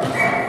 Yeah.